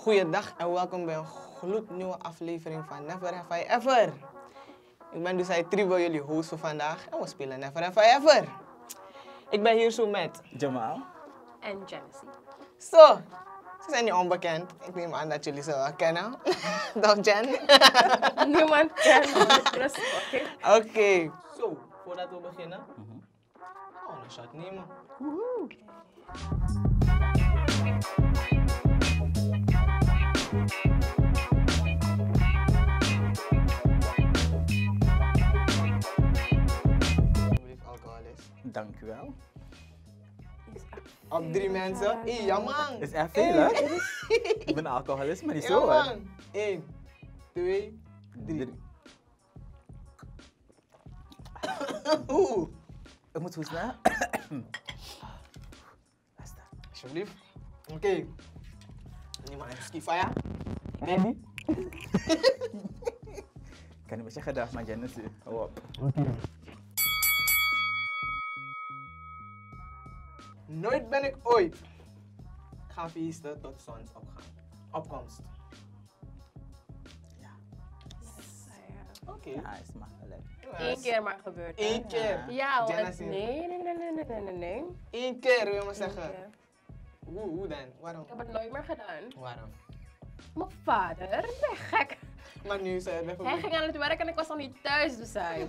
Goeiedag en welkom bij een gloednieuwe aflevering van Never Have I Ever. Ik ben dus hij Tribo, jullie host voor vandaag en we spelen Never Have I Ever. Ik ben hier zo met... Jamal. En Genesee. Zo, ze zijn niet onbekend. Ik neem aan dat jullie ze wel kennen. Dag Jen. Niemand kent. Dus, oké. Oké. Zo, voordat we beginnen, gaan we een shot nemen. Alsjeblieft, Dank u wel. Op drie mensen. Hé, ja man. Is echt veel, hè? Ik ben alcoholist, maar niet Ja zo, hè? man. Eén, twee, Drie. oeh. Ik moet hè? Basta. Alsjeblieft. Oké. Neem maar een skifire. Ready? Ik kan niet met je gedacht, maar Genesis. Hou op. Nooit ben ik ooit gaan feesten tot zonsopgang. Opkomst. Ja. Oké. Ja, is makkelijk. Eén keer maar gebeurd. Eén keer. Ja, want Genesis. nee, nee, nee, nee, nee, nee, nee. Eén keer wil je maar zeggen. Hoe, hoe dan? Waarom? Ik heb het nooit meer gedaan. Waarom? Mijn vader, ben gek? Maar nu zei je Hij ging aan het werk en ik was nog niet thuis, dus hij.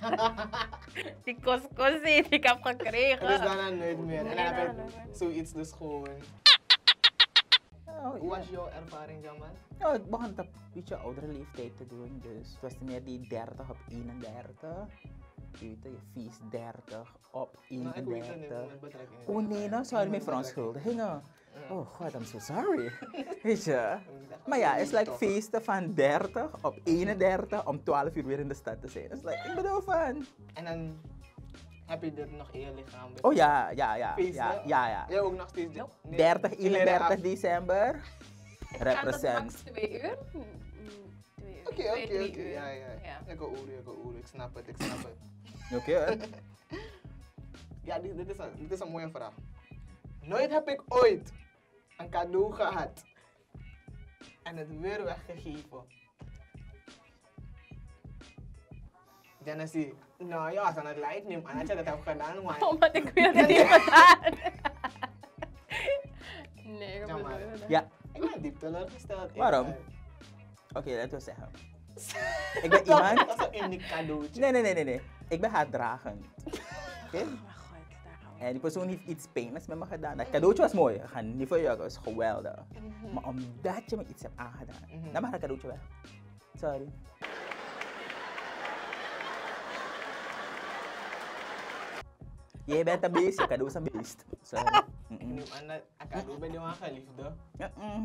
Die couscous die ik heb gekregen. Dus daarna nooit meer. En dan heb meer. zoiets dus gewoon. Oh, Hoe was jouw ervaring, Jamal? Ja, ik begon het op een beetje oudere leeftijd te doen, dus het was meer die 30 op 31. Je weet je vies 30 op Nou, ik weet het niet 31. met betrekking. Oh nee, nou sorry, mijn verontschuldigingen. Oh god, I'm so sorry. Weet je? Maar ja, het is like feesten van 30 op 31 om 12 uur weer in de stad te zijn. Is like, ik bedoel van... En dan heb je dit nog in je lichaam. Oh ja, ja, ja, Feesten? ja, ja, ja. Jij ook nog steeds. Nope. nee, 30, kleren 31 af. december. Gaat dat Represent. max twee uur? Mm, mm, Twee uur. Oké, oké, oké. Ja, ja. Ik hoor u, ik hoor u. Ik snap het, ik snap het. Oké hoor. Ja, dit, dit, is een, dit is een mooie vraag. Nooit heb ik ooit een cadeau gehad en het weer weggegeven. Genesis, nou ja, als aan het lijkt neem aan dat je dat hebt gedaan, maar... Omdat ik weer het niet gedaan. Nee, ik heb Ja, het Ik ben diep teleurgesteld. Waarom? Oké, laten we zeggen. Ik ben iemand... Dat is een uniek cadeautje. Nee, nee, nee, nee, nee. Ik ben haatdragend. Oké? Oh gaan we. En die persoon heeft iets pijnlijks met me gedaan. Dat cadeautje was mooi. Ik ga niet voor jou, dat was geweldig. Maar omdat je me iets hebt aangedaan, Mhm. dan mag dat cadeautje weg. Sorry. Jij bent een beest, je cadeau is een beest. Sorry. Ik neem aan dat een cadeau bij jouw geliefde. Mm-mm.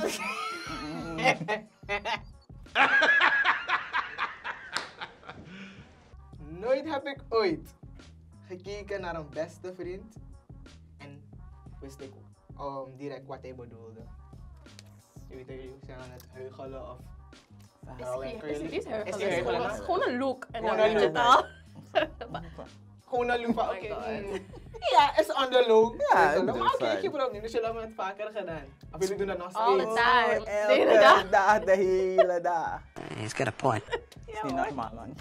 Nooit heb ik ooit gekeken naar een beste vriend en wist ik um, direct wat hij bedoelde. Je weet jullie zijn aan het heugelen of... Is het niet Is heugelen? Het is gewoon een look. En Gewoon dan een weet je het look. al. Gewoon een loop. Oh Oké. mm. Ja, is on the low. Ja, Maar oké, ik heb ook niet. Dus jullie hebben het vaker gedaan. Of jullie doen dat nog All the steeds. time. De hele elke dag. de hele dag. He's got a point. Dat is niet normaal, man.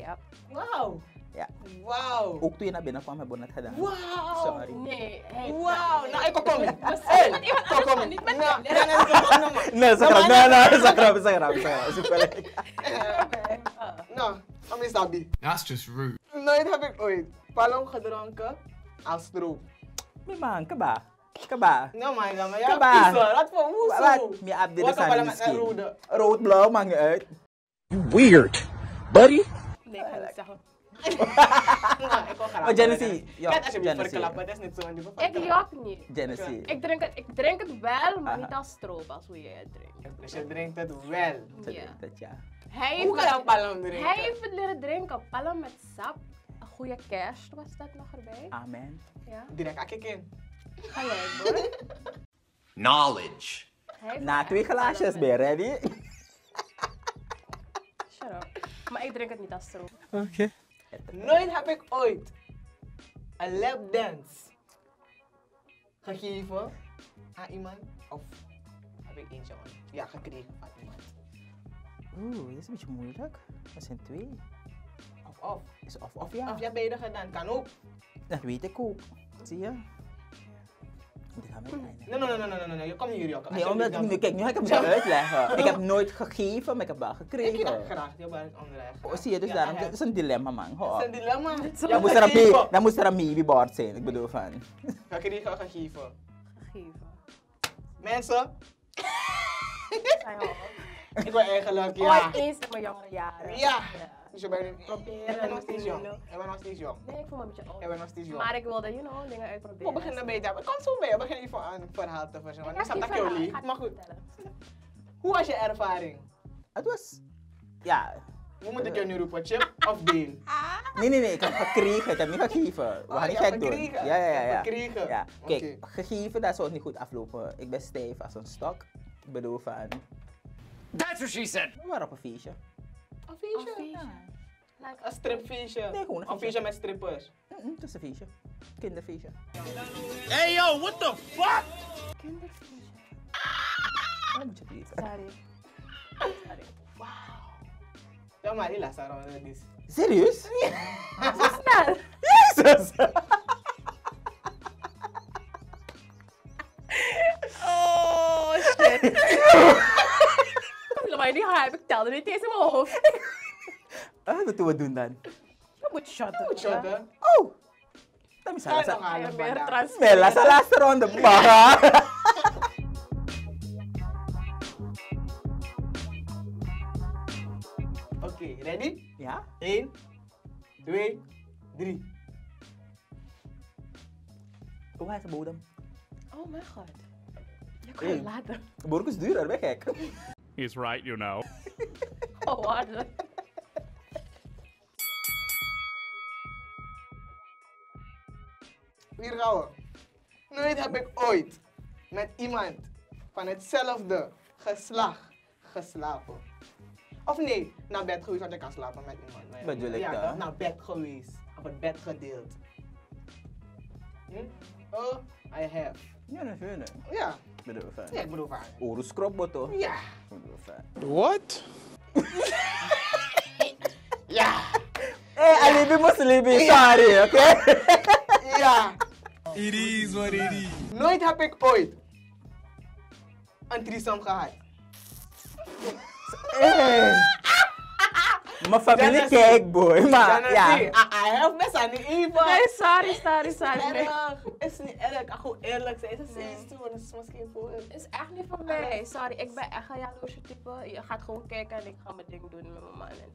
Ja. Wauw. Ja. Wauw. Ook toen je naar binnen kwam, hebben we het gedaan. Wauw. Sorry. Nee. hey, Wauw. Nou, ik kom niet. Hey, iemand kom, niet nee, nee, Nou, grap. Nee, nee, zeg grap, zeg grap, zeg grap. Ik. Nou, I'm Sabi. That's just rude. Nooit heb ik ooit palm gedronken als stroop. Nee, man, kaba. Kaba. Nou, maar dan, pizza. Wat voor woeso? Wat? Aan palm de met een skin. rode. Rood, blauw, maakt niet uit. Weird. Buddy? Nee, ik ga niet zeggen. Nou. Oh, Kijk, verklappen, dat is niet zo. die Ik jok niet. Genesis. Ik drink het, ik drink het wel, maar niet als stroop als hoe jij het drinkt. Dus je drinkt het wel. Ja. dat ja. Hij heeft, kan je palm drinken? hij heeft het leren drinken. Palm met sap. Een goede kerst was dat nog erbij. Amen. Ja. Direct hak ik in. Gelijk hoor. Knowledge. Na twee glaasjes ben je ready? Shut up. Maar ik drink het niet als stroop. Oké. Nooit heb ik ooit een lapdance gegeven aan iemand. Of heb ik eentje ja, gekregen van iemand. Oeh, dat is een beetje moeilijk. Dat zijn twee. Of of. Is of of ja. Of je hebt beide gedaan, kan ook. Dat weet ik ook. Zie je? Ik gaan met? Nee, nee, nee, nee, nee, nee, je komt hier, Jokke. Nee, omdat ik nu, kijk, nu ga ik hem zo uitleggen. Ik heb nooit gegeven, maar ik heb wel Ik gekregen. heb graag die bij het. Oh, zie je, dus Ja, daarom, dat is een dilemma, man. Dat is een dilemma. Dan moest, er een gegeven. baby, dan moest er een babyboard zijn. Ik bedoel van. Gekregen, gegeven. Gegeven. Mensen, ik wil eigenlijk, Ja. ja. Ooit eens in mijn jongere jaren. Ja. Dus je bent, Proberen je bent nog steeds te jong. nog steeds jong. Nee, ik voel me een beetje Je oud. bent nog steeds jong. Maar ik wilde, you know, dingen We uitproberen. beginnen een beetje, het komt zo mee, we beginnen even aan een verhaal te verzinnen. Ik snap dat je lief. Maar goed, hoe was je ervaring? Het was. Ja. Hoe moet ik je nu roepen, chip of deel? Nee, nee, nee, ik heb gekregen. Ik heb niet gegeven. We Oh, gaan niet gek doen. Ja, ja, ja. ja. gekregen. Ja, kijk, Oké. gegeven, dat zou het niet goed aflopen. Ik ben stijf als een stok. Ik bedoel van. That's what she said. We waren op een feestje. Een feestje? Like, Een stripfeestje? Nee, gewoon een Een feestje met strippers? Mm, Het is een feestje. Kinderfeestje. Hey yo, what the fuck? kinderfeestje. Dat moet je het weten. Sorry. Sorry. Ja, maar die laatste ronde is. Serieus? Zo snel. Jezus! Oh, shit. Maar die hype, ik telde niet eens in mijn hoofd. Ah, wat moeten we doen dan? Je moet shotten. Goed, shotten. Oh! Dat is je alles. halen Ja, meer vandaag? trans. Mela, sa laatste ronde. Baga! Oké, ready? Ja? 1, 2, 3. Hoe hij is de bodem? Oh mijn god. Je kan Hey. het laten. De bork is duurder, ben gek. He's right, you know. Oh, waarde. Hier gaan we. Nooit heb ik ooit met iemand van hetzelfde geslacht geslapen. Of nee, naar bed geweest, want ik kan slapen met iemand. Maar Bedoel ik ja, dan? naar bed geweest. Of het bed gedeeld. Hm? Oh, I have. Ja, natuurlijk. Ja, Van. ja ik bedoel van. Oru scrobboto. Ja. Van. What? Ja. Hé, alibi moslibi, sorry, oké? Ja. It is what it is. Nooit heb ik ooit een threesome gehad. Mijn familie kijkt, boy. Maar ja. Have best aan niet even. Nee, sorry, sorry, sorry. Nee. erg. Het is niet erg. Ik ga gewoon eerlijk zijn. Het is steeds toe. Het is misschien voor hem. is echt niet voor mij. Sorry, ik ben echt een jaloerse type. Je gaat gewoon kijken en ik ga mijn ding doen met mijn man. En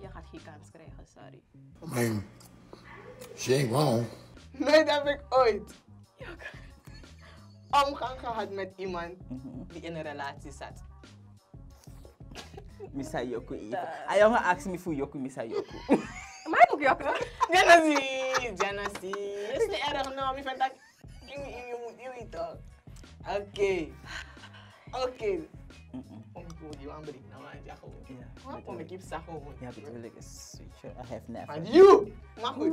je gaat geen kans krijgen, sorry. Mean, she ain't wrong. Nooit heb ik ooit omgang gehad met iemand die in een relatie zat. Misa Yoku even. Ayaw nga ask me voor Yoku, Misa Yoku. Genesee. Het is niet erg, no. Ik vind dat... Je moet, je moet, je weet toch. Oké. Oké. Om. Nou, ja, gewoon. Ja, Om ik heb zeggen gewoon. Ja, bedoel ik is, weet je, I have never. Maar you. Maar goed.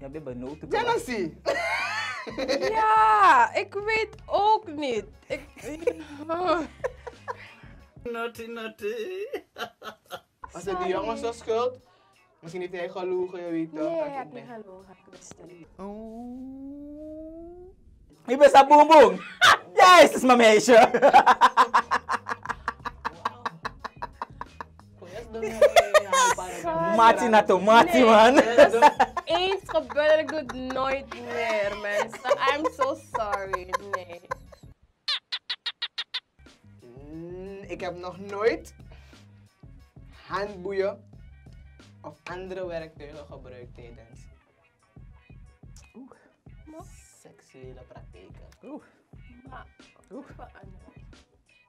Ja, ben benoemd. Genesee. Ja, ik weet ook niet. Ik... Naughty, naughty. Was het die jongens zijn schuld? Misschien heeft hij gelogen, je weet toch. Nee, ik heb niet ben- gelogen. Ik wist het niet. Je bent dat is mijn meisje. Mati na to, mati man. Eens gebeurd en ik doe het nooit meer, mensen. I'm so sorry. Nee. Mm, Ik heb nog nooit handboeien of andere werktuigen gebruikt tijdens seksuele praktijken. Oeh. Maar, Oeh.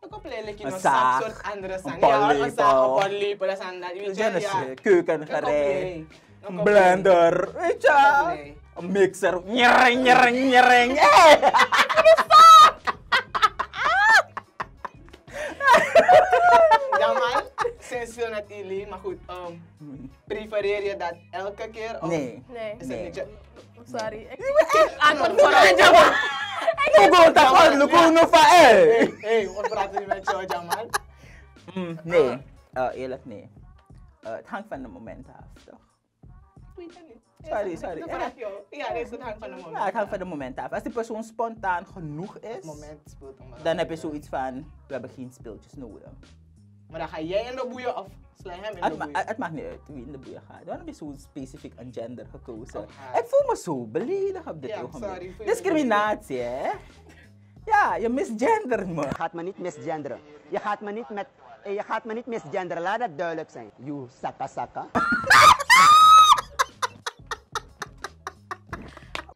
Ik heb lelijk Een nog zaag, soort andere een zaken. Ja, een zaag, een pollepel, dat zijn dat. Weet je, ja. keukengerei, Een blender, weet je. Een mixer, njering, njering, njering. Hey! Ja man, sinds veel net jullie, maar goed, um, prefereer je dat elke keer? Of Nee. Nee. Is het Nee. niet je- Sorry. Ik, ik antwoord vooral. Ik Google dat gewoon, Luko no fa eh. Hey, hey, wat praten we met jou, Jamal? Mm, nee, Eh, eerlijk nee. Eh, het hangt van de momenten af, toch? Weet je niet. Sorry, sorry. Dat vraag je jou. Ja, nee, dat hangt van de moment. Ja, het hangt van de momenten af. Als die persoon spontaan genoeg is, Het moment dan heb je zoiets van, we hebben geen speeltjes nodig. Maar dan ga jij in de boeien of sla je hem in Het, de ma- boeien? het maakt niet uit wie in de boeien gaat. Waarom heb je zo specifiek een gender gekozen? Oh, ik voel me zo beledigd op dit Ja, ogenblik. sorry, Discriminatie, hè? Ja, je misgendert me. Je gaat me niet misgenderen. Je gaat me niet met... eh, Je gaat me niet misgenderen, laat dat duidelijk zijn. You saka saka.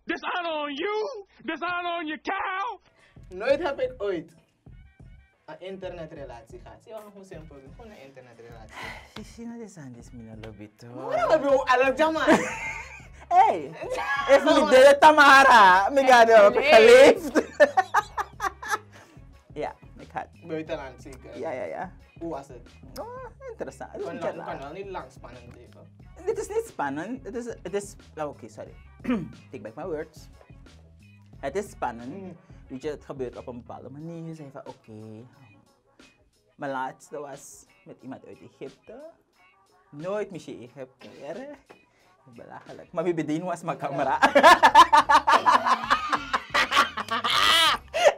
Dishonor on you! Dishonor on your cow! Nooit heb ik ooit een internetrelatie. Zie je wel hoe simpel het is? Gewoon een internetrelatie. Sina de Sandis mina lobito. Waarom heb je ook alle Jamal? Hey, if me de Tamara, ga er op geleefd. ja, ik had. Buitenland zeker. Ja, ja, ja. Hoe was het? Oh, interessant. Het is Kan een wel, keer kan laat. wel niet lang spannend blijven. Dit is niet spannend. Het is, het is, oh, oké, sorry. Take back my words. Het is spannend. Mm. Weet je, het gebeurt op een bepaalde manier. Je zei van, oké. Mijn laatste was met iemand uit Egypte. Nooit mis je Egypte. Erg. Belachelijk. Maar wie bedien was mijn camera.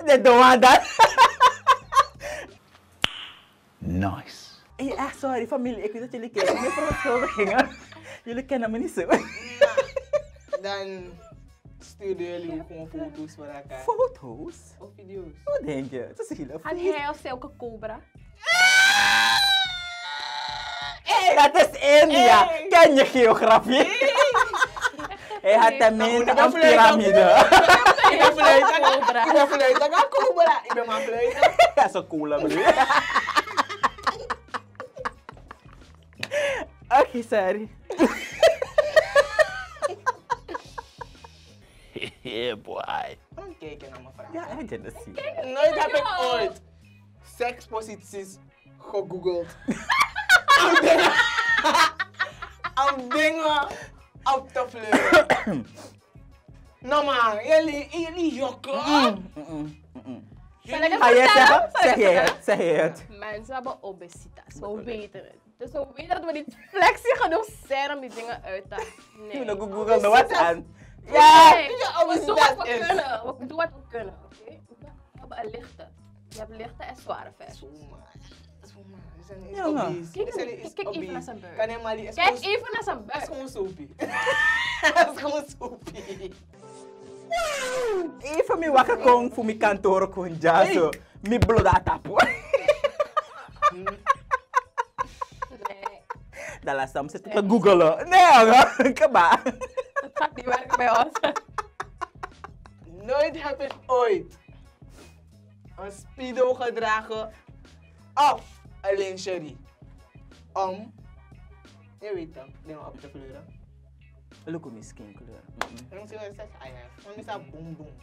De doa dat. Nice. Hey, echt sorry familie. Ik weet dat jullie kennen me verontschuldigingen. Jullie kennen me niet zo. Dan stuurden jullie ook gewoon foto's voor elkaar. Foto's? Of video's. Wat denk je? Het is heel Had vies. hij of zelke cobra? Hey, dat is India. Ken je geografie? Hij had tenminste een piramide. Ik ben. Ik ben vleuten. Ik ga cobra. Ik ben maar vleuten. Ja, zo cool hè, bedoel je? Oké, sorry. Boy. Waarom kijk je naar mijn vraag? Ja, ik. Nooit heb ik ooit seksposities gegoogeld. Om dingen, om dingen op te fleuren. Nou man, jullie, jullie jokken. Mm-mm, mm-mm. Zal ik het vertellen? ik Zeg je het? Zeg je het? Mensen hebben obesitas. We weten het. Dus we weten dat we niet flexie genoeg zijn om die dingen uit te Je Nee. moet Google nog wat aan. Ja! We doen wat we is? kunnen. We doen wat we kunnen, oké? We hebben een lichte. Je hebt lichte en zware niet Jongen. obese. Kijk even naar zijn is Kijk even naar zijn Het is gewoon soepie. Het is gewoon soepie. Even mi waka kong voor mi kantoor kon ja zo. Mi bloda tapo. Nee, Dat laatste om zitten te googelen. Nee, hoor. Kaba. Dat gaat niet werken bij ons. Nooit heb ik ooit een speedo gedragen of een lingerie. Om, je weet toch, dingen op te kleuren. Look hoe mi skin kleur. Mm-mm. En misschien wel zeggen, I have. Want dat boom boom.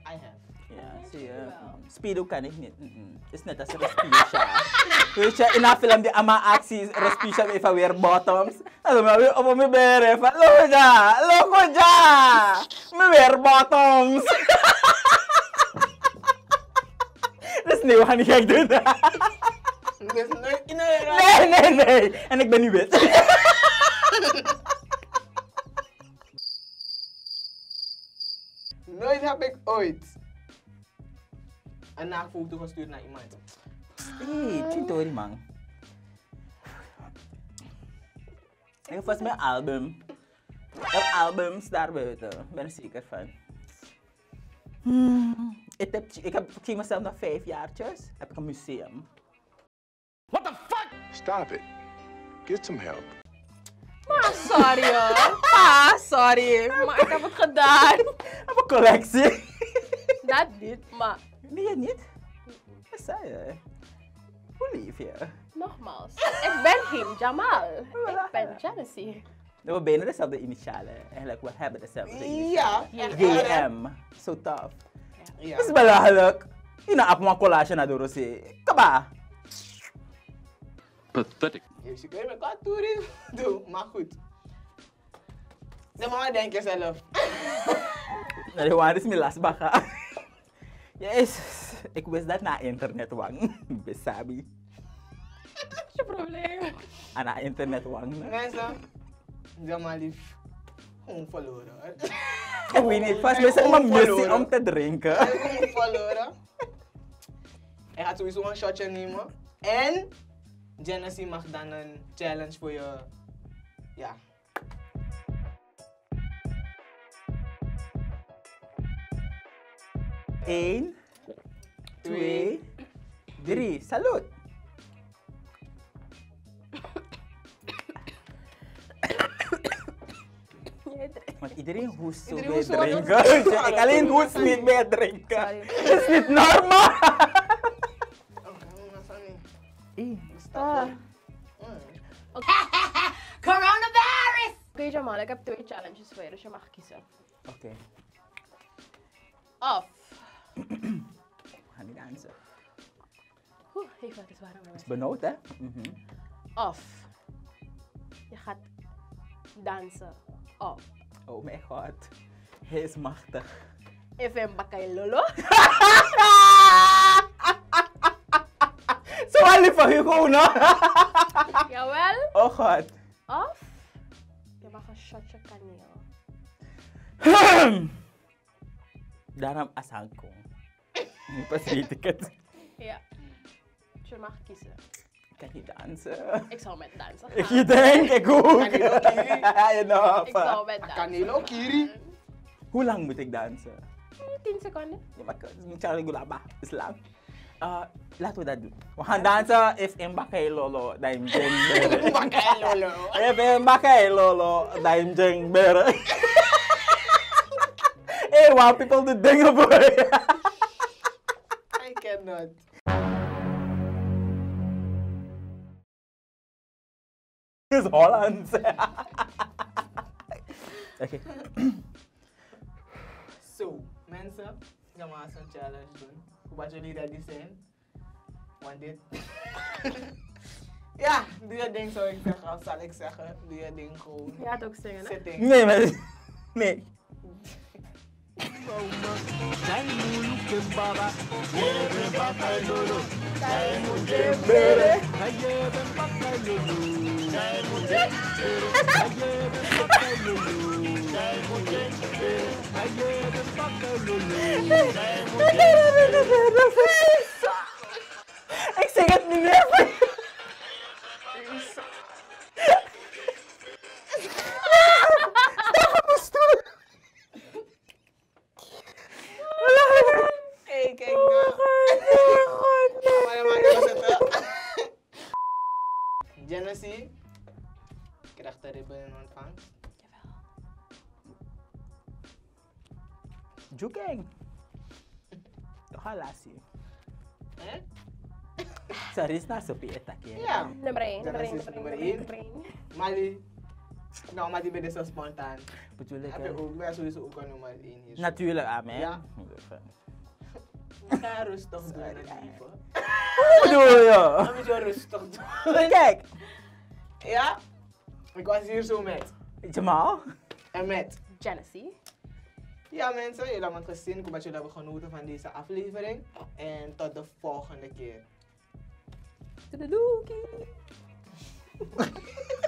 I have. Ja, zie je. Speedo kan ik niet. Het is net als Respisha. Weet je, in een film die ama acties, Respisha even weer bottoms. En dan weer op mijn beren van, loko ja, loko ja. Me weer bottoms. Dat is niet wat ik ga doen. Dus nooit in een Nee, nee, nee. En ik ben nu wit. Nooit heb ik ooit een naakfoto gestuurd naar iemand. Hey, Chintori man. Ik heb vast mijn album. Een album daar buiten. Ik ben er zeker van. Hmm. Ik, heb, ik, heb, ik mezelf nog vijf jaartjes. Heb ik een museum. Stop it. Get some help. Maar sorry hoor. Pa, sorry. Maar ik heb het gedaan. Ik heb een collectie. Dat niet, maar Nee, niet? Wat zei je? Hoe lief je? nogmaals. Ik ben geen Jamal. Ik ben Genesee. We bijna dezelfde initialen. Eigenlijk, we hebben dezelfde initialen. Ja. GM. Zo tof. Ja. Dat is belachelijk. Ina ap een collage naar de rosé. Kaba. Pathetic. Je kun je met katoering doen, maar goed. De mama denk je zelf. Nou, die waren is mijn last baka. Yes, ik wist dat na internet wang. Besabi. Wat is je probleem? Ah, na internet wang. Mensen, maar lief. Gewoon verloren. Ik weet niet, vast we zijn maar missie om te drinken. Gewoon verloren. Hij gaat sowieso een shotje nemen. En Genesee mag dan een challenge voor je. Ja. Eén, twee, drie. Salut! Jij drinkt. Want iedereen hoest zo Iedereen bij hoest zo drinken. doen. ik alleen hoest niet bij drinken. Sorry. Dat is niet normaal. Ah. Mm. Coronavirus! Oké Jamal, ik heb twee challenges voor je, dus je mag kiezen. Oké, Of. Wat is warm. Het is benauwd, hè? Mhm. Of. Je gaat dansen op. Oh mijn god. Hij is machtig. Even bakay lolo. Zo wel lief van Hugo, no? Jawel. Oh god. Of. Je mag een shotje kaneel. Daarom asangkong. Nu pas weet ik het. Ja. Je mag kiezen. Ik kan niet dansen. Ik zou met dansen Ik gaan. je denk, ik ook. Je know, Ik zou met dansen kiri. Hoe lang moet ik dansen? gaan. 10 seconden. Ja, maar ik zou het gulaba. is lang. Uh, laten we dat doen. We gaan dansen if in bakay lolo, daim jeng bere. Bakay lolo. If in bakay lolo, daim jeng bere. Hey, want people do dingen boy. I cannot. Is Hollands. Oké. Zo, mensen, gaan we eens een challenge doen. Hoe wat jullie ready zijn? Want dit. ja, doe je ding zou ik zeggen, of zal ik zeggen, doe je ding gewoon. Je gaat ook zingen, hè? Zitting. Nee, maar... Nee. kimbara yebe bakalolo dai munje mere yebe bakalolo dai munje yebe bakalolo dai munje yebe bakalolo dai munje Ik zeg. Genesee krijgt de ribben in ontvangst. Jukeng. Toch al lassie. Hè? Sorry, is naar zo'n etakje. Ja. Nummer 1, nummer 1, Genesis nummer nummer 1, één. nummer 1. Mali. Nou, maar die ben je zo spontaan. Bedoel ik, Heb hè? je ook, ben sowieso ook een nummer 1 hier. Natuurlijk, amen. Ja. Ga rustig doen, Sorry, lieve. Hoe bedoel je? Dan moet je rustig doen. Kijk, Ja? Ik was hier zo met. Jamal. En met. Genesee. Ja mensen, jullie hebben het gezien. Ik hoop dat jullie hebben genoten van deze aflevering. En tot de volgende keer. Toedeledokie.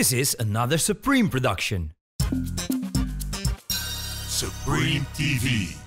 This is another Supreme production. Supreme TV.